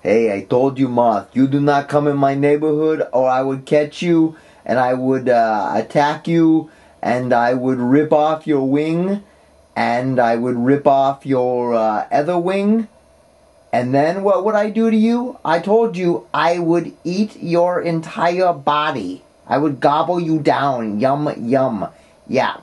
Hey, I told you, Moth, you do not come in my neighborhood or I would catch you and I would uh, attack you and I would rip off your wing and I would rip off your uh, other wing. And then what would I do to you? I told you I would eat your entire body. I would gobble you down. Yum, yum. Yeah.